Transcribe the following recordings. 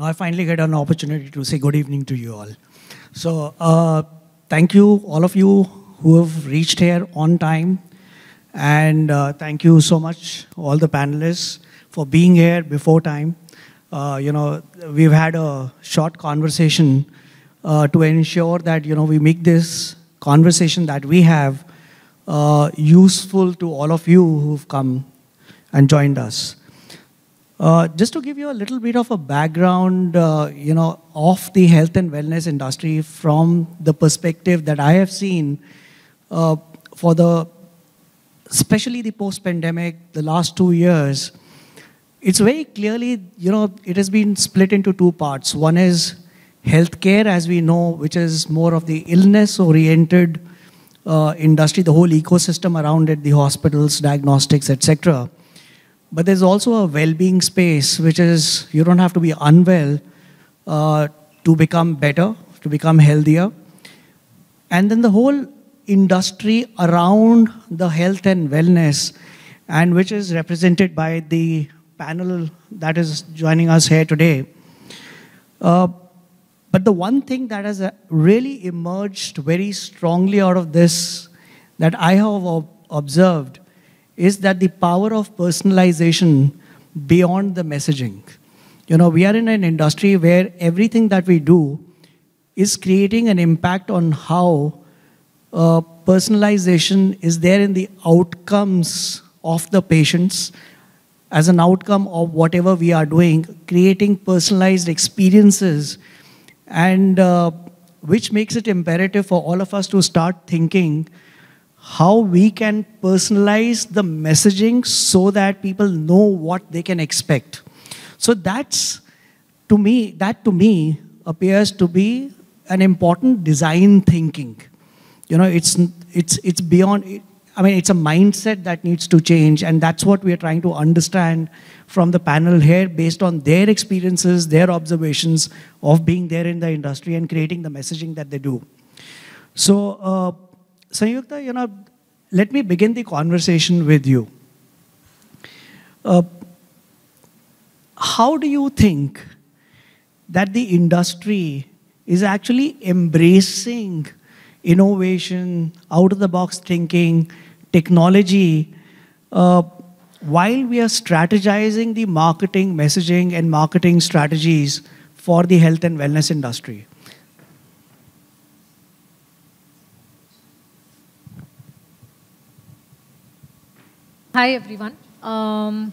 Now I finally get an opportunity to say good evening to you all. So uh, thank you, all of you who have reached here on time. And uh, thank you so much, all the panelists, for being here before time. Uh, you know, we've had a short conversation uh, to ensure that, you know, we make this conversation that we have uh, useful to all of you who've come and joined us. Uh, just to give you a little bit of a background, uh, you know, of the health and wellness industry from the perspective that I have seen uh, for the, especially the post-pandemic, the last two years, it's very clearly, you know, it has been split into two parts. One is healthcare, as we know, which is more of the illness-oriented uh, industry, the whole ecosystem around it, the hospitals, diagnostics, etc. But there's also a well-being space, which is you don't have to be unwell uh, to become better, to become healthier. And then the whole industry around the health and wellness, and which is represented by the panel that is joining us here today. Uh, but the one thing that has uh, really emerged very strongly out of this that I have observed is that the power of personalization beyond the messaging. You know, we are in an industry where everything that we do is creating an impact on how uh, personalization is there in the outcomes of the patients as an outcome of whatever we are doing, creating personalized experiences and uh, which makes it imperative for all of us to start thinking how we can personalize the messaging so that people know what they can expect. So that's, to me, that to me appears to be an important design thinking. You know, it's, it's, it's beyond, I mean, it's a mindset that needs to change, and that's what we are trying to understand from the panel here based on their experiences, their observations of being there in the industry and creating the messaging that they do. So, uh, Samyukta, you know, let me begin the conversation with you. Uh, how do you think that the industry is actually embracing innovation, out of the box thinking, technology, uh, while we are strategizing the marketing, messaging, and marketing strategies for the health and wellness industry. Hi, everyone. Um,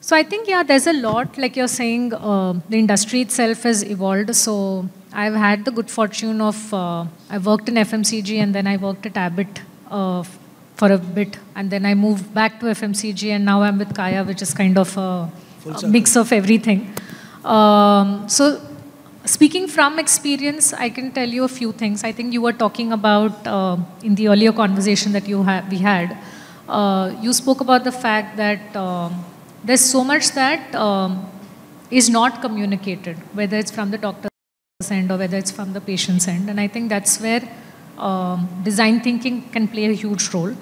so I think, yeah, there's a lot, like you're saying, uh, the industry itself has evolved. So I've had the good fortune of, uh, I worked in FMCG and then I worked at Abbott uh, for a bit, and then I moved back to FMCG, and now I'm with Kaya, which is kind of a, a mix of everything. Um, so, speaking from experience, I can tell you a few things. I think you were talking about uh, in the earlier conversation that you ha we had. Uh, you spoke about the fact that um, there's so much that um, is not communicated, whether it's from the doctor's end or whether it's from the patient's end, and I think that's where um, design thinking can play a huge role.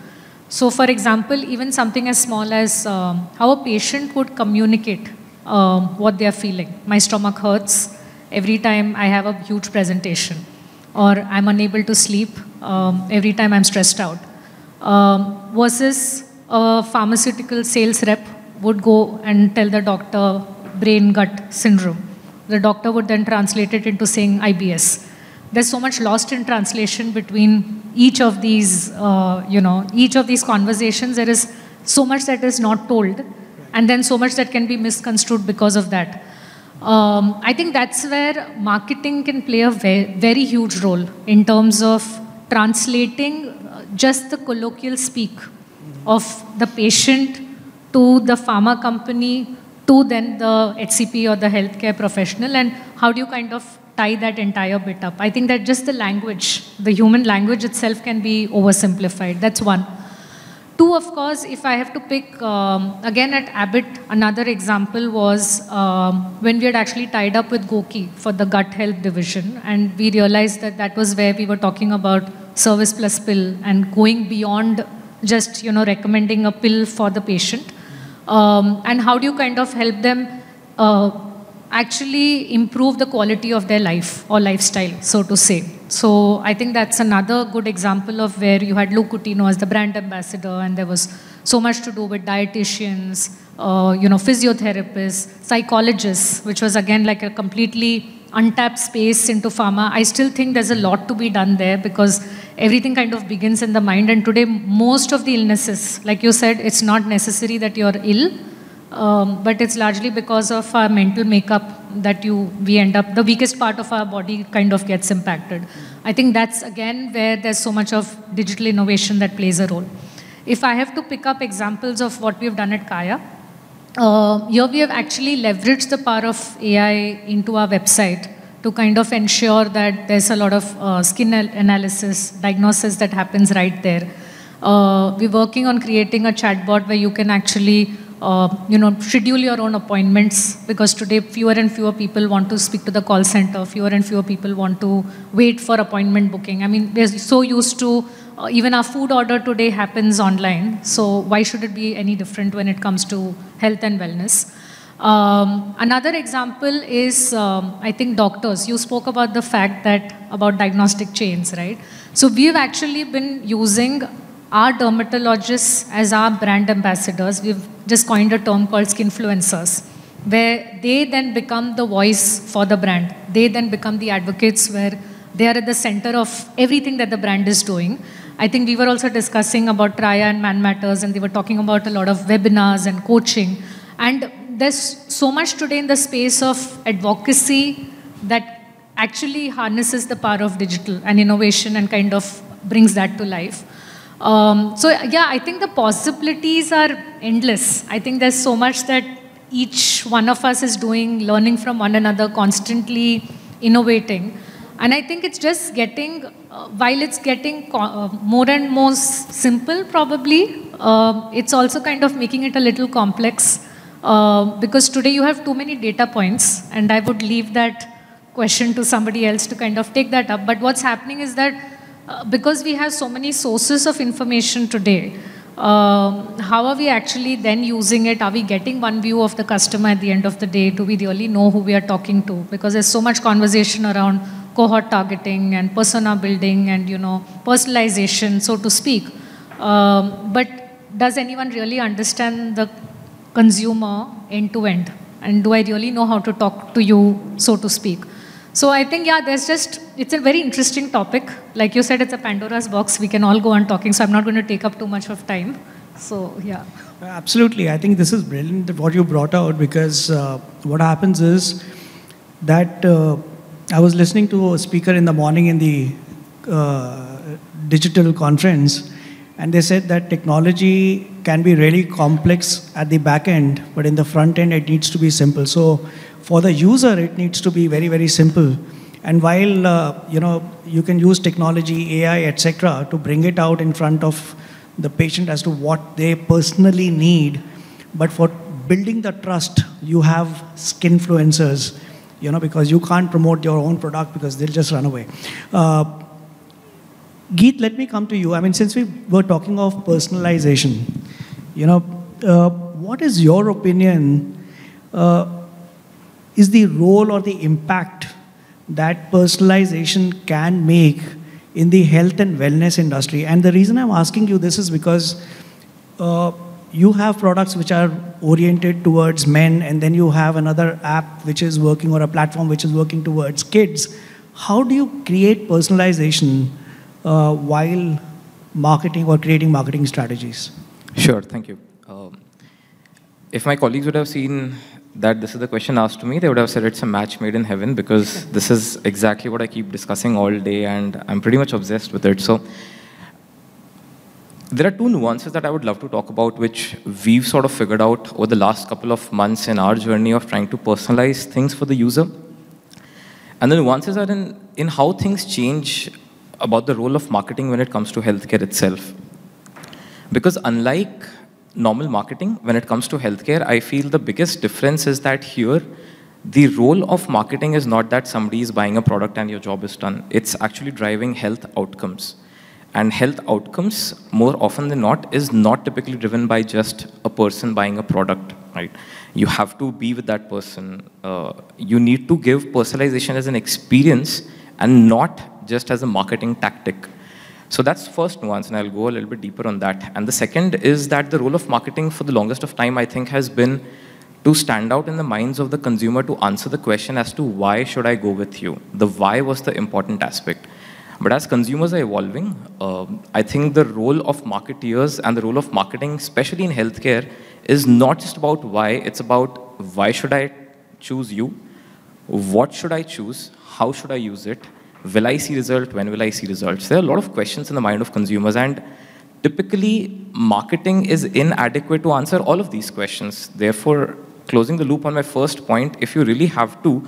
So for example, even something as small as um, how a patient would communicate um, what they are feeling. My stomach hurts every time I have a huge presentation or I'm unable to sleep um, every time I'm stressed out. Um, versus a pharmaceutical sales rep would go and tell the doctor brain gut syndrome. The doctor would then translate it into saying IBS there's so much lost in translation between each of these, uh, you know, each of these conversations. There is so much that is not told, and then so much that can be misconstrued because of that. Um, I think that's where marketing can play a very, huge role in terms of translating just the colloquial speak of the patient to the pharma company to then the HCP or the healthcare professional, and how do you kind of tie that entire bit up. I think that just the language, the human language itself can be oversimplified. That's one. Two, of course, if I have to pick, um, again at Abbott, another example was um, when we had actually tied up with GOQii for the gut health division, and we realized that that was where we were talking about service plus pill and going beyond just, you know, recommending a pill for the patient. Um, and how do you kind of help them uh, actually improve the quality of their life or lifestyle, so to say. So I think that's another good example of where you had Luke Coutinho as the brand ambassador, and there was so much to do with dietitians, uh, you know, physiotherapists, psychologists, which was again like a completely untapped space into pharma. I still think there's a lot to be done there because everything kind of begins in the mind. And today, most of the illnesses, like you said, it's not necessary that you're ill um, but it's largely because of our mental makeup that you we end up the weakest part of our body kind of gets impacted. I think that's again where there's so much of digital innovation that plays a role. If I have to pick up examples of what we've done at Kaya, uh, here we have actually leveraged the power of AI into our website to kind of ensure that there's a lot of uh, skin analysis, diagnosis that happens right there. Uh, we're working on creating a chatbot where you can actually uh, you know, schedule your own appointments because today fewer and fewer people want to speak to the call center, fewer and fewer people want to wait for appointment booking. I mean, we're so used to, even our food order today happens online, so why should it be any different when it comes to health and wellness? Um, another example is, um, I think, doctors. You spoke about the fact that, about diagnostic chains, right? So we've actually been using our dermatologists as our brand ambassadors. We've just coined a term called skinfluencers, where they then become the voice for the brand. They then become the advocates where they are at the center of everything that the brand is doing. I think we were also discussing about Traya and Man Matters, and they were talking about a lot of webinars and coaching. And there's so much today in the space of advocacy that actually harnesses the power of digital and innovation and kind of brings that to life. Um, so yeah, I think the possibilities are endless. I think there's so much that each one of us is doing, learning from one another, constantly innovating. And I think it's just getting, uh, while it's getting uh, more and more simple probably, uh, it's also kind of making it a little complex. Uh, because today you have too many data points and I would leave that question to somebody else to kind of take that up. But what's happening is that uh, because we have so many sources of information today, um, how are we actually then using it? Are we getting one view of the customer at the end of the day? Do we really know who we are talking to? Because there's so much conversation around cohort targeting and persona building and you know personalization, so to speak. Um, but does anyone really understand the consumer end to end? And do I really know how to talk to you, so to speak? So I think, yeah, there's just, it's a very interesting topic. Like you said, it's a Pandora's box. We can all go on talking, so I'm not going to take up too much of time. So, yeah. Absolutely. I think this is brilliant what you brought out because uh, what happens is that uh, I was listening to a speaker in the morning in the uh, digital conference, and they said that technology can be really complex at the back end, but in the front end, it needs to be simple. So, for the user, it needs to be very, very simple. And while uh, you know you can use technology, AI, etc., to bring it out in front of the patient as to what they personally need, but for building the trust, you have skinfluencers, you know, because you can't promote your own product because they'll just run away. Uh, Geet, let me come to you. I mean, since we were talking of personalization, you know, uh, what is your opinion? Uh, is the role or the impact that personalization can make in the health and wellness industry. And the reason I'm asking you this is because uh, you have products which are oriented towards men, and then you have another app which is working or a platform which is working towards kids. How do you create personalization uh, while marketing or creating marketing strategies? Sure, thank you. Um, if my colleagues would have seen that this is the question asked to me, they would have said it's a match made in heaven because this is exactly what I keep discussing all day and I'm pretty much obsessed with it. So there are two nuances that I would love to talk about which we've sort of figured out over the last couple of months in our journey of trying to personalize things for the user. And the nuances are in, in how things change about the role of marketing when it comes to healthcare itself. Because unlike normal marketing, when it comes to healthcare, I feel the biggest difference is that here, the role of marketing is not that somebody is buying a product and your job is done. It's actually driving health outcomes. And health outcomes, more often than not, is not typically driven by just a person buying a product. right? You have to be with that person. Uh, you need to give personalization as an experience and not just as a marketing tactic. So that's first nuance, and I'll go a little bit deeper on that. And the second is that the role of marketing for the longest of time, I think, has been to stand out in the minds of the consumer to answer the question as to why should I go with you? The why was the important aspect. But as consumers are evolving, uh, I think the role of marketeers and the role of marketing, especially in healthcare, is not just about why, it's about why should I choose you? What should I choose? How should I use it? Will I see result? When will I see results? There are a lot of questions in the mind of consumers and typically marketing is inadequate to answer all of these questions. Therefore, closing the loop on my first point, if you really have to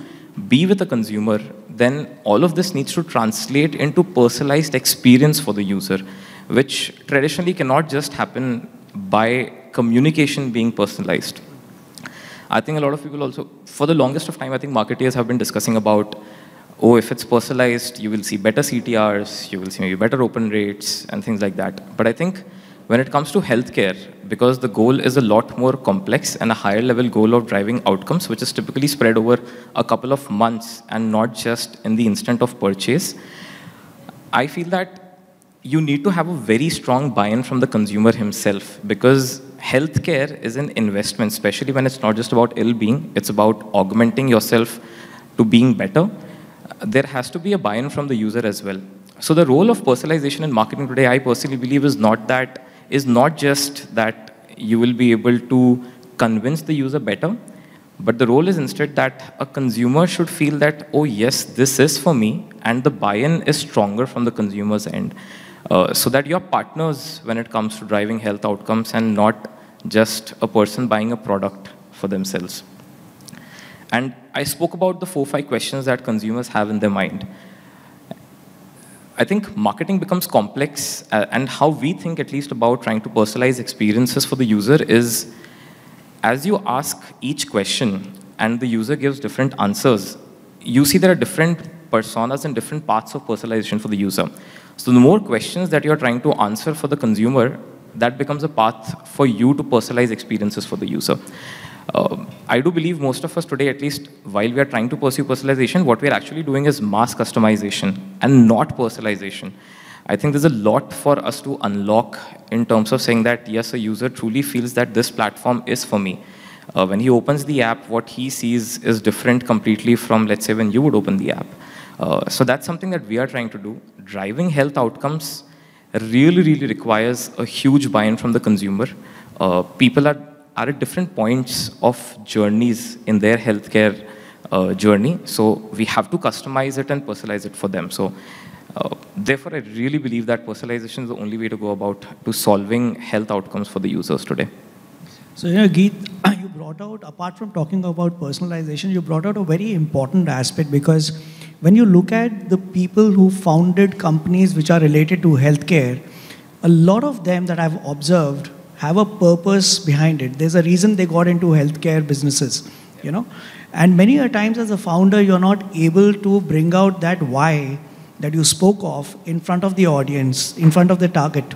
be with a consumer, then all of this needs to translate into personalized experience for the user, which traditionally cannot just happen by communication being personalized. I think a lot of people also, for the longest of time, I think marketeers have been discussing about, oh, if it's personalized, you will see better CTRs, you will see maybe better open rates and things like that. But I think when it comes to healthcare, because the goal is a lot more complex and a higher level goal of driving outcomes, which is typically spread over a couple of months and not just in the instant of purchase, I feel that you need to have a very strong buy-in from the consumer himself because healthcare is an investment, especially when it's not just about ill-being, it's about augmenting yourself to being better. There has to be a buy-in from the user as well. So the role of personalization in marketing today, I personally believe, is not that is not just that you will be able to convince the user better, but the role is instead that a consumer should feel that, oh yes, this is for me, and the buy-in is stronger from the consumer's end. Uh, so that you're partners when it comes to driving health outcomes and not just a person buying a product for themselves. And I spoke about the four, five questions that consumers have in their mind. I think marketing becomes complex, uh, and how we think, at least, about trying to personalize experiences for the user is as you ask each question and the user gives different answers, you see there are different personas and different paths of personalization for the user. So the more questions that you're trying to answer for the consumer, that becomes a path for you to personalize experiences for the user. Uh, I do believe most of us today, at least while we are trying to pursue personalization, what we're actually doing is mass customization and not personalization. I think there's a lot for us to unlock in terms of saying that, yes, a user truly feels that this platform is for me. Uh, when he opens the app, what he sees is different completely from, let's say, when you would open the app. Uh, so that's something that we are trying to do. Driving health outcomes really, really requires a huge buy-in from the consumer. Uh, people are are at different points of journeys in their healthcare uh, journey. So we have to customize it and personalize it for them. So uh, therefore, I really believe that personalization is the only way to go about to solving health outcomes for the users today. So, you know, Geet, you brought out, apart from talking about personalization, you brought out a very important aspect because when you look at the people who founded companies which are related to healthcare, a lot of them that I've observed have a purpose behind it. There's a reason they got into healthcare businesses, you know. And many a times as a founder, you're not able to bring out that why that you spoke of in front of the audience, in front of the target.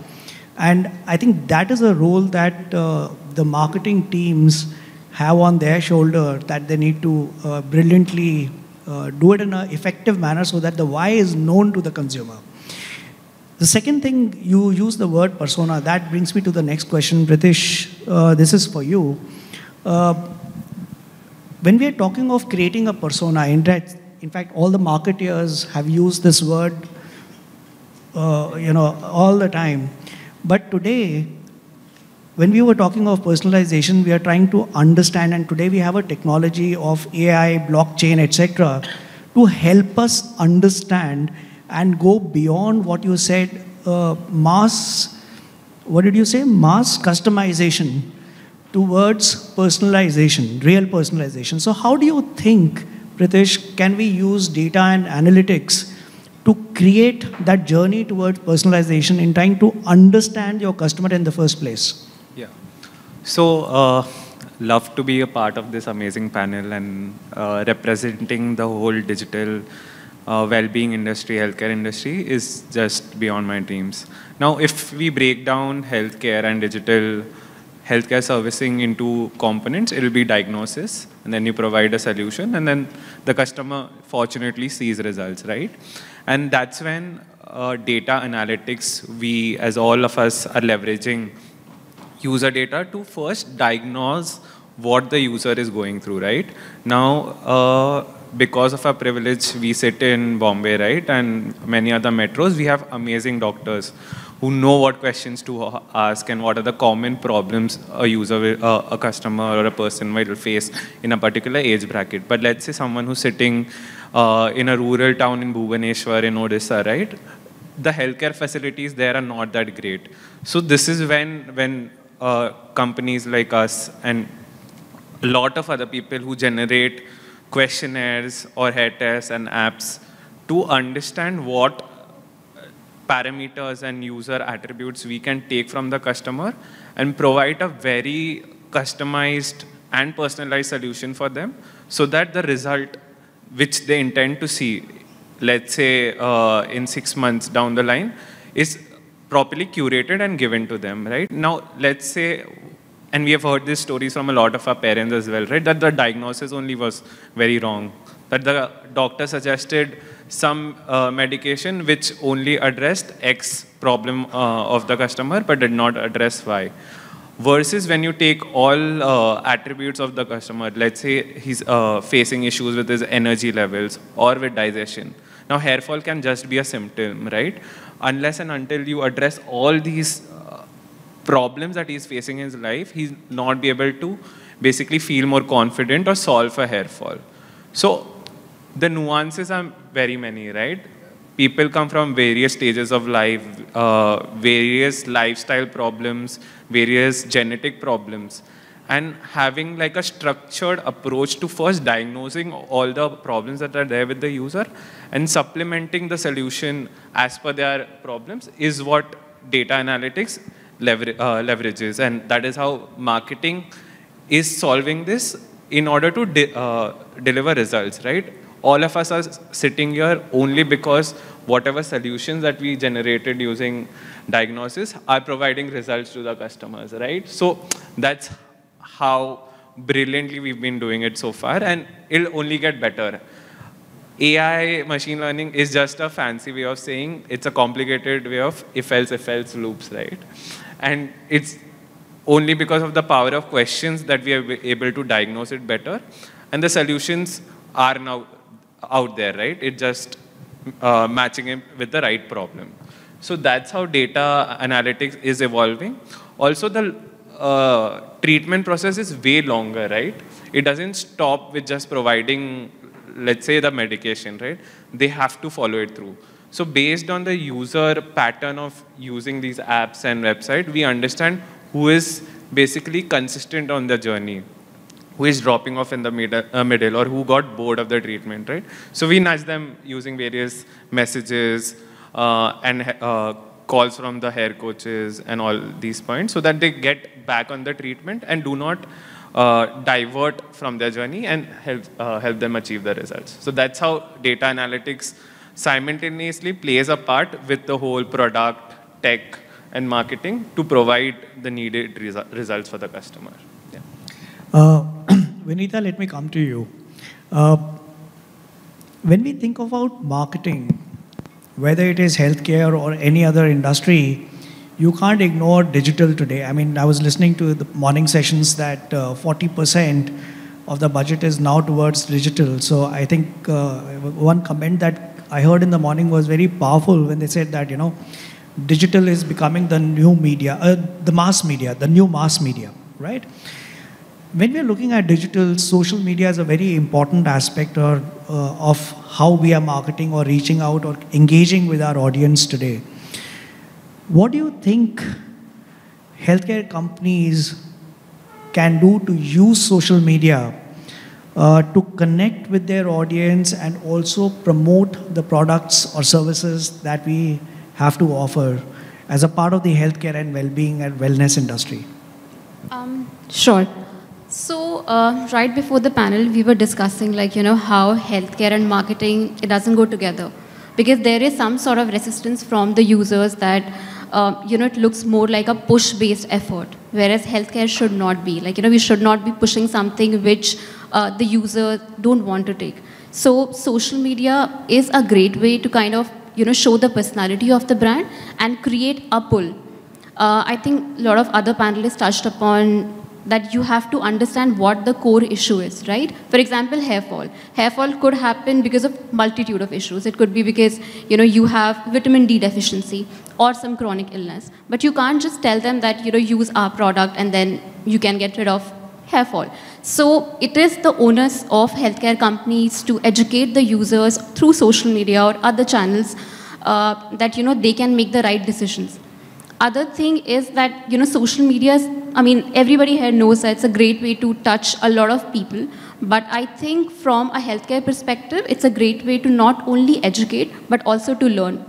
And I think that is a role that uh, the marketing teams have on their shoulder that they need to uh, brilliantly uh, do it in an effective manner so that the why is known to the consumer. The second thing, you use the word persona. That brings me to the next question. Pritish, uh, this is for you. Uh, when we are talking of creating a persona, in fact, in fact, all the marketeers have used this word, uh, you know, all the time. But today, when we were talking of personalization, we are trying to understand, and today we have a technology of AI, blockchain, etc., to help us understand and go beyond what you said, uh, mass, what did you say? Mass customization towards personalization, real personalization. So how do you think, Pritish, can we use data and analytics to create that journey towards personalization in trying to understand your customer in the first place? Yeah. So, uh, love to be a part of this amazing panel and uh, representing the whole digital uh, well-being industry, healthcare industry is just beyond my dreams. Now, if we break down healthcare and digital healthcare servicing into components, it will be diagnosis, and then you provide a solution, and then the customer fortunately sees results, right? And that's when uh, data analytics, we as all of us are leveraging user data to first diagnose what the user is going through, right? Now, uh, because of our privilege, we sit in Bombay, right, and many other metros, we have amazing doctors who know what questions to ask and what are the common problems a user, will, uh, a customer or a person might face in a particular age bracket. But let's say someone who's sitting uh, in a rural town in Bhubaneswar in Odisha, right? The healthcare facilities there are not that great. So this is when when uh, companies like us and a lot of other people who generate questionnaires or hair tests and apps to understand what parameters and user attributes we can take from the customer and provide a very customized and personalized solution for them so that the result which they intend to see, let's say uh, in six months down the line, is properly curated and given to them, right? Now, let's say and we have heard these stories from a lot of our parents as well, right? That the diagnosis only was very wrong. That the doctor suggested some uh, medication which only addressed X problem uh, of the customer but did not address Y. Versus when you take all uh, attributes of the customer, let's say he's uh, facing issues with his energy levels or with digestion. Now, hair fall can just be a symptom, right? Unless and until you address all these problems that he's facing in his life, he's not be able to basically feel more confident or solve a hair fall. So the nuances are very many, right? People come from various stages of life, uh, various lifestyle problems, various genetic problems. And having like a structured approach to first diagnosing all the problems that are there with the user and supplementing the solution as per their problems is what data analytics lever uh, leverages. And that is how marketing is solving this in order to de uh, deliver results, right? All of us are sitting here only because whatever solutions that we generated using diagnosis are providing results to the customers, right? So that's how brilliantly we've been doing it so far, and it'll only get better. AI, machine learning, is just a fancy way of saying it's a complicated way of if-else, if-else loops, right? And it's only because of the power of questions that we are able to diagnose it better. And the solutions are now out there, right? It's just uh, matching it with the right problem. So that's how data analytics is evolving. Also, the uh, treatment process is way longer, right? It doesn't stop with just providing, let's say, the medication, right? They have to follow it through. So based on the user pattern of using these apps and website, we understand who is basically consistent on the journey, who is dropping off in the middle, uh, middle or who got bored of the treatment, right? So we nudge them using various messages uh, and uh, calls from the hair coaches and all these points so that they get back on the treatment and do not uh, divert from their journey and help, uh, help them achieve the results. So that's how data analytics simultaneously plays a part with the whole product, tech, and marketing to provide the needed resu results for the customer. Yeah. Uh, Vinita, let me come to you. Uh, when we think about marketing, whether it is healthcare or any other industry, you can't ignore digital today. I mean, I was listening to the morning sessions that 40% uh, of the budget is now towards digital. So I think uh, one comment that I heard in the morning was very powerful when they said that, you know, digital is becoming the new media, uh, the mass media, the new mass media, right? When we're looking at digital, social media is a very important aspect or, uh, of how we are marketing or reaching out or engaging with our audience today. What do you think healthcare companies can do to use social media uh, to connect with their audience and also promote the products or services that we have to offer as a part of the healthcare and well-being and wellness industry? Um, sure. So uh, right before the panel, we were discussing like, you know, how healthcare and marketing, it doesn't go together. Because there is some sort of resistance from the users that uh, you know, it looks more like a push-based effort, whereas healthcare should not be. Like, you know, we should not be pushing something which uh, the user don't want to take. So social media is a great way to kind of, you know, show the personality of the brand and create a pull. Uh, I think a lot of other panelists touched upon that you have to understand what the core issue is, right? For example, hair fall. Hair fall could happen because of multitude of issues. It could be because, you know, you have vitamin D deficiency or some chronic illness. But you can't just tell them that, you know, use our product and then you can get rid of hair fall. So it is the onus of healthcare companies to educate the users through social media or other channels uh, that, you know, they can make the right decisions. Other thing is that, you know, social media I mean, everybody here knows that it's a great way to touch a lot of people. But I think from a healthcare perspective, it's a great way to not only educate, but also to learn.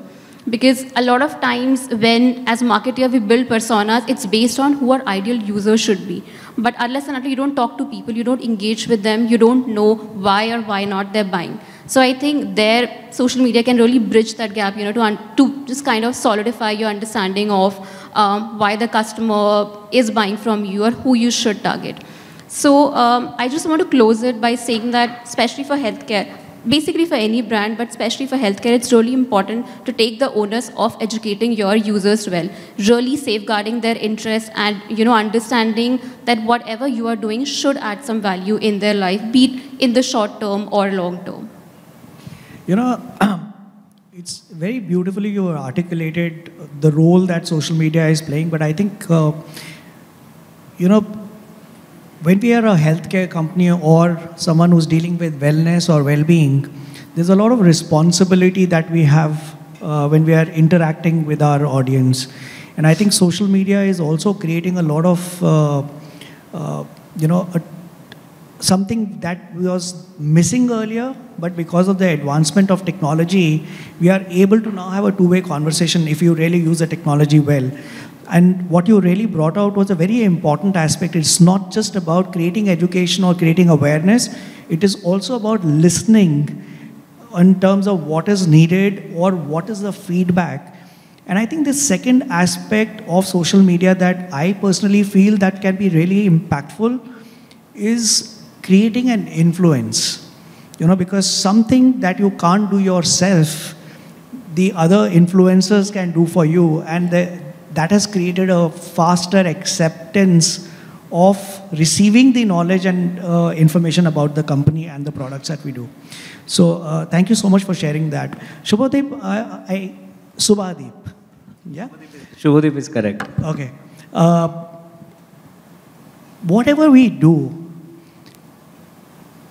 Because a lot of times when, as marketer, we build personas, it's based on who our ideal user should be. But unless and until you don't talk to people, you don't engage with them, you don't know why or why not they're buying. So I think there, social media can really bridge that gap, you know, to, to just kind of solidify your understanding of um, why the customer is buying from you or who you should target. So um, I just want to close it by saying that, especially for healthcare, basically for any brand, but especially for healthcare, it's really important to take the onus of educating your users well, really safeguarding their interests and you know understanding that whatever you are doing should add some value in their life, be it in the short term or long term. You know, it's very beautifully you articulated the role that social media is playing, but I think, uh, you know, when we are a healthcare company or someone who's dealing with wellness or well-being, there's a lot of responsibility that we have uh, when we are interacting with our audience. And I think social media is also creating a lot of, uh, uh, you know, a something that was missing earlier, but because of the advancement of technology, we are able to now have a two-way conversation if you really use the technology well. And what you really brought out was a very important aspect. It's not just about creating education or creating awareness, it is also about listening in terms of what is needed or what is the feedback. And I think the second aspect of social media that I personally feel that can be really impactful is creating an influence. You know, because something that you can't do yourself, the other influencers can do for you. And the, that has created a faster acceptance of receiving the knowledge and uh, information about the company and the products that we do. So uh, thank you so much for sharing that. Shubhadeep, I, I, Subhadeep, yeah? Shubhadeep is correct. Okay. Uh, whatever we do,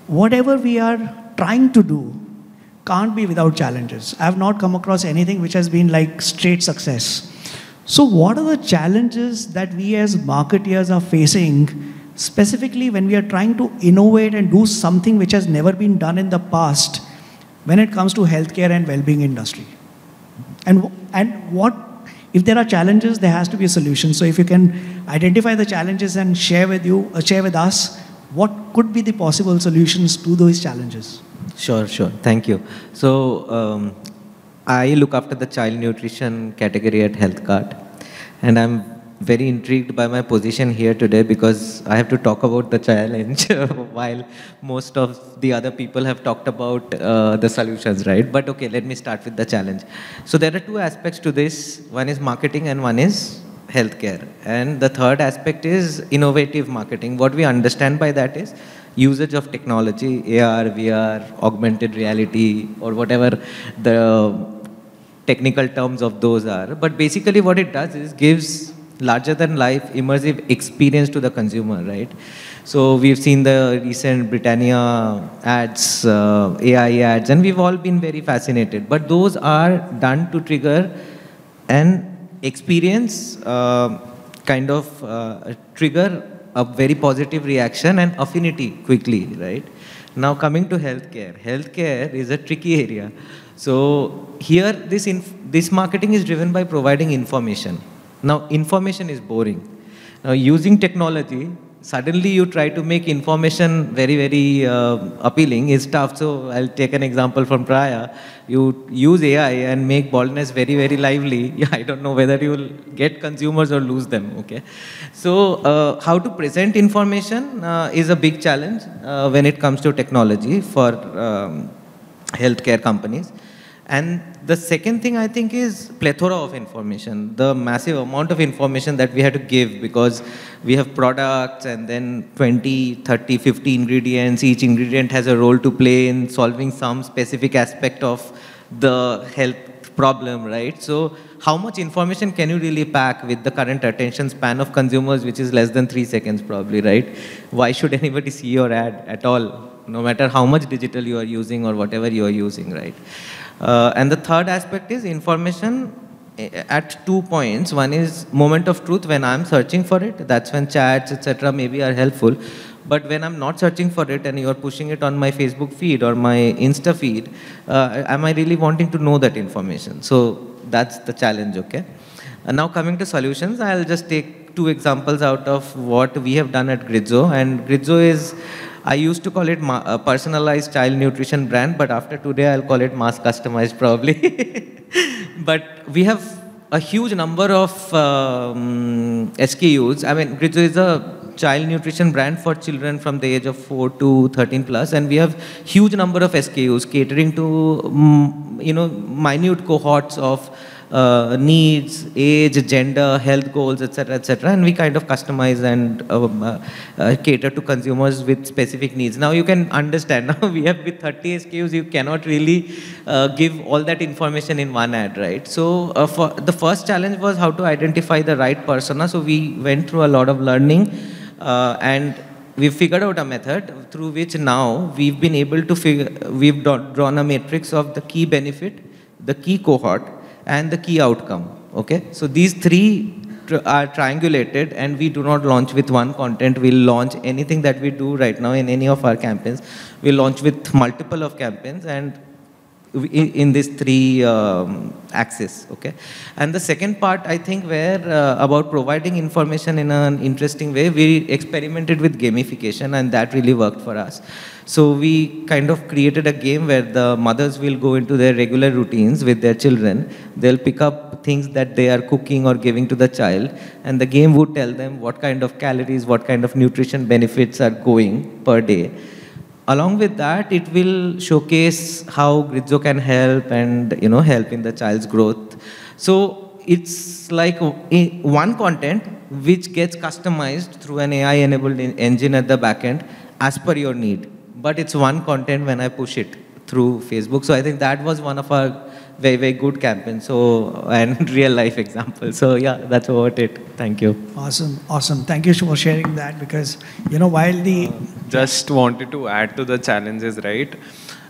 whatever we are trying to do can't be without challenges. I have not come across anything which has been like straight success. So, what are the challenges that we as marketeers are facing, specifically when we are trying to innovate and do something which has never been done in the past when it comes to healthcare and well-being industry? And, and what, if there are challenges, there has to be a solution. So, if you can identify the challenges and share with you, uh, share with us what could be the possible solutions to those challenges? Sure, sure. Thank you. So, um, I look after the child nutrition category at HealthKart, and I'm very intrigued by my position here today because I have to talk about the challenge while most of the other people have talked about uh, the solutions, right? But okay, let me start with the challenge. So there are two aspects to this. One is marketing and one is healthcare. And the third aspect is innovative marketing. What we understand by that is usage of technology, AR, VR, augmented reality, or whatever the technical terms of those are. But basically what it does is gives larger than life immersive experience to the consumer, right? So we've seen the recent Britannia ads, uh, AI ads, and we've all been very fascinated. But those are done to trigger an experience uh, kind of uh, trigger a very positive reaction and affinity quickly, right? Now coming to healthcare, healthcare is a tricky area. So here this, this marketing is driven by providing information. Now information is boring. Now using technology, suddenly you try to make information very, very uh, appealing is tough. So I'll take an example from Traya. You use AI and make baldness very, very lively. I don't know whether you will get consumers or lose them, okay? So uh, how to present information uh, is a big challenge uh, when it comes to technology for um, healthcare companies. And the second thing I think is plethora of information, the massive amount of information that we had to give because we have products and then 20, 30, 50 ingredients. Each ingredient has a role to play in solving some specific aspect of the health problem, right? So how much information can you really pack with the current attention span of consumers, which is less than three seconds probably, right? Why should anybody see your ad at all, no matter how much digital you are using or whatever you are using, right? Uh, and the third aspect is information at two points. One is moment of truth when I'm searching for it. That's when chats, etc. maybe are helpful. But when I'm not searching for it and you're pushing it on my Facebook feed or my Insta feed, uh, am I really wanting to know that information? So that's the challenge, okay? And now coming to solutions, I'll just take two examples out of what we have done at Gritzo. And Gritzo is I used to call it a personalized child nutrition brand, but after today I'll call it mass customized probably. but we have a huge number of um, SKUs. I mean, Gritzo is a child nutrition brand for children from the age of 4 to 13 plus, and we have huge number of SKUs catering to, um, you know, minute cohorts of uh, needs, age, gender, health goals, etc., etc., and we kind of customize and um, uh, uh, cater to consumers with specific needs. Now you can understand. Now we have with 30 SKUs, you cannot really uh, give all that information in one ad, right? So uh, for the first challenge was how to identify the right persona. So we went through a lot of learning, uh, and we figured out a method through which now we've been able to figure, we've drawn a matrix of the key benefit, the key cohort, and the key outcome. Okay, so these three are triangulated and we do not launch with one content. We'll launch anything that we do right now in any of our campaigns. We'll launch with multiple of campaigns and in, these three um, axes, okay? And the second part, I think, where uh, about providing information in an interesting way, we experimented with gamification and that really worked for us. So we kind of created a game where the mothers will go into their regular routines with their children. They'll pick up things that they are cooking or giving to the child, and the game would tell them what kind of calories, what kind of nutrition benefits are going per day. Along with that, it will showcase how Gritzo can help and you know help in the child's growth. So it's like one content which gets customized through an AI-enabled engine at the backend as per your need. But it's one content when I push it through Facebook. So I think that was one of our very, very good campaign. So, and real life example. So yeah, that's about it. Thank you. Awesome. Awesome. Thank you for sharing that because, you know, while the... Uh, just wanted to add to the challenges, right?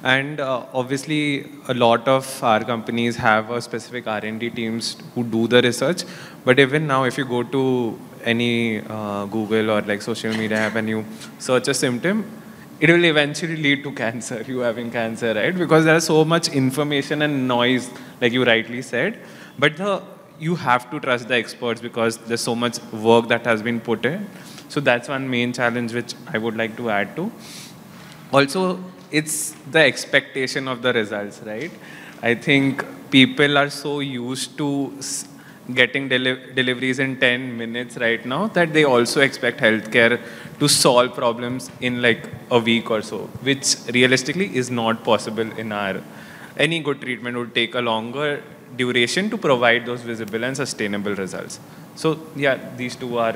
And uh, obviously, a lot of our companies have a specific R&D teams who do the research. But even now, if you go to any uh, Google or like social media app and you search a symptom, it will eventually lead to cancer, you having cancer, right? Because there is so much information and noise, like you rightly said. But the, you have to trust the experts because there's so much work that has been put in. So that's one main challenge which I would like to add to. Also, it's the expectation of the results, right? I think people are so used to getting deli deliveries in 10 minutes right now that they also expect healthcare to solve problems in like a week or so, which realistically is not possible in our, any good treatment would take a longer duration to provide those visible and sustainable results. So yeah, these two are.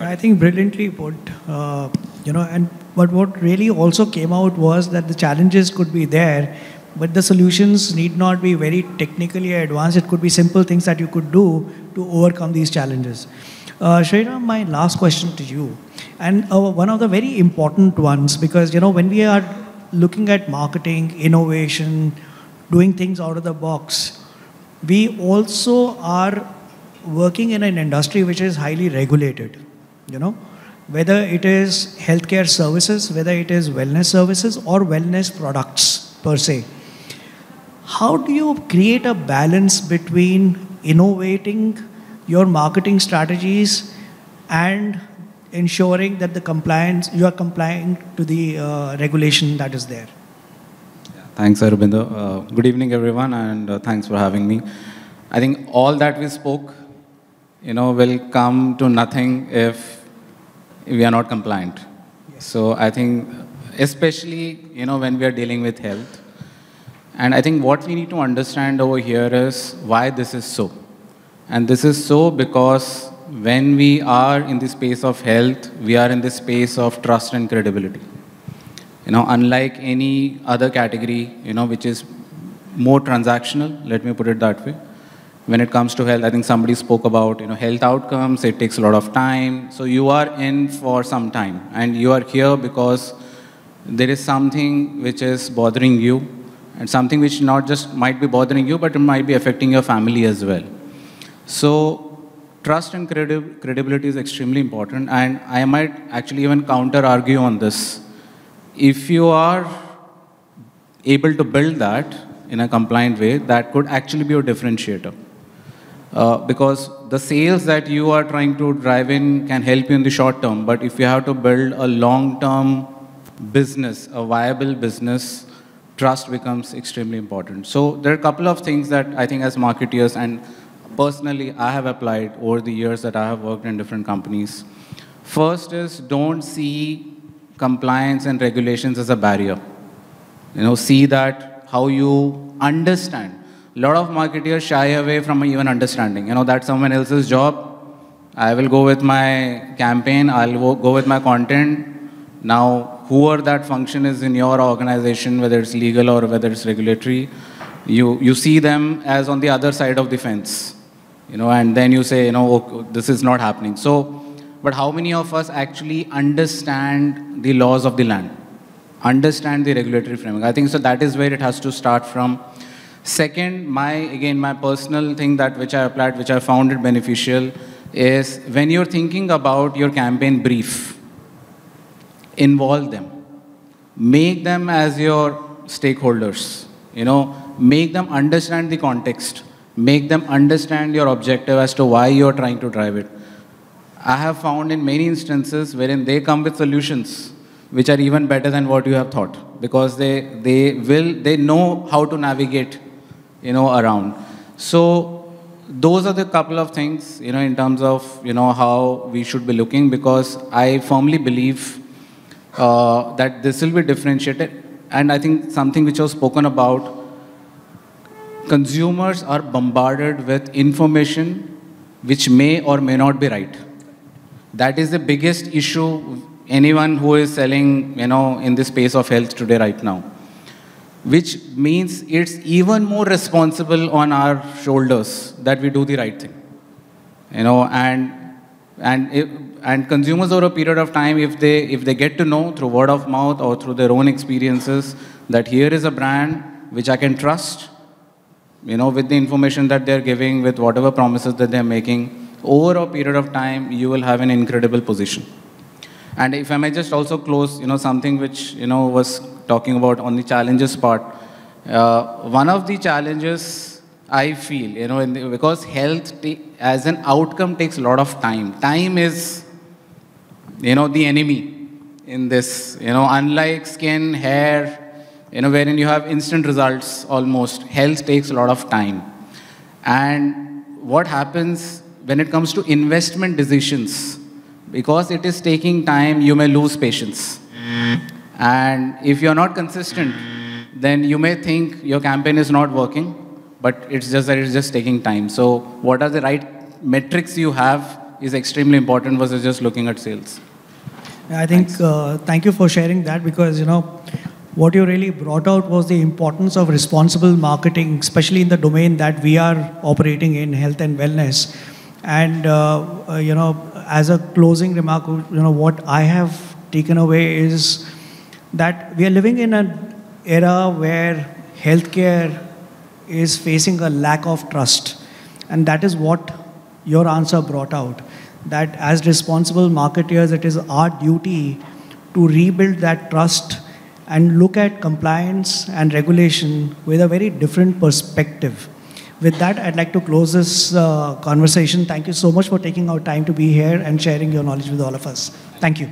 I think brilliantly put, uh, you know, and but what really also came out was that the challenges could be there, but the solutions need not be very technically advanced. It could be simple things that you could do to overcome these challenges. Uh, my last question to you, and uh, one of the very important ones, because you know when we are looking at marketing, innovation, doing things out of the box, we also are working in an industry which is highly regulated. You know, whether it is healthcare services, whether it is wellness services or wellness products per se. How do you create a balance between innovating your marketing strategies and ensuring that the compliance, you are complying to the uh, regulation that is there? Thanks, Harbinder. Uh, good evening, everyone, and uh, thanks for having me. I think all that we spoke, you know, will come to nothing if we are not compliant. Yes. So I think, especially, you know, when we are dealing with health, and I think what we need to understand over here is why this is so. And this is so because when we are in the space of health, we are in the space of trust and credibility you know, unlike any other category, you know, which is more transactional, let me put it that way. When it comes to health, I think somebody spoke about, you know, health outcomes, it takes a lot of time. So you are in for some time and you are here because there is something which is bothering you and something which not just might be bothering you, but it might be affecting your family as well. So trust and credi credibility is extremely important and I might actually even counter argue on this if you are able to build that in a compliant way, that could actually be a differentiator. Uh, because the sales that you are trying to drive in can help you in the short term, but if you have to build a long-term business, a viable business, trust becomes extremely important. So there are a couple of things that I think as marketeers and personally I have applied over the years that I have worked in different companies. First is don't see compliance and regulations as a barrier. You know, see that how you understand. A lot of marketers shy away from even understanding. You know, that's someone else's job. I will go with my campaign, I'll go with my content. Now, whoever that function is in your organization, whether it's legal or whether it's regulatory, you, you see them as on the other side of the fence. You know, and then you say, you know, this is not happening. So but how many of us actually understand the laws of the land, understand the regulatory framework? I think so that is where it has to start from. Second, my, again, my personal thing that which I applied, which I found it beneficial, is when you're thinking about your campaign brief, involve them. Make them as your stakeholders. You know, make them understand the context. Make them understand your objective as to why you're trying to drive it. I have found in many instances wherein they come with solutions which are even better than what you have thought because they, they will, they know how to navigate, you know, around. So those are the couple of things, you know, in terms of, you know, how we should be looking because I firmly believe uh, that this will be differentiated. And I think something which was spoken about, consumers are bombarded with information which may or may not be right. That is the biggest issue anyone who is selling, you know, in the space of health today right now. Which means it's even more responsible on our shoulders that we do the right thing. You know, and and if, and consumers over a period of time, if they if they get to know through word of mouth or through their own experiences that here is a brand which I can trust, you know, with the information that they're giving, with whatever promises that they're making, over a period of time, you will have an incredible position. And if I may just also close, you know, something which, you know, was talking about on the challenges part. Uh, one of the challenges I feel, you know, the, because health as an outcome takes a lot of time. Time is, you know, the enemy in this, you know, unlike skin, hair, you know, wherein you have instant results almost, health takes a lot of time. And what happens when it comes to investment decisions, because it is taking time, you may lose patience. And if you're not consistent, then you may think your campaign is not working, but it's just that it's just taking time. So what are the right metrics you have is extremely important versus just looking at sales. I think, uh, thank you for sharing that because, you know, what you really brought out was the importance of responsible marketing, especially in the domain that we are operating in, health and wellness. And, uh, uh, you know, as a closing remark, you know, what I have taken away is that we are living in an era where healthcare is facing a lack of trust. And that is what your answer brought out. That as responsible marketeers, it is our duty to rebuild that trust and look at compliance and regulation with a very different perspective with that, I'd like to close this uh, conversation. Thank you so much for taking our time to be here and sharing your knowledge with all of us. Thank you.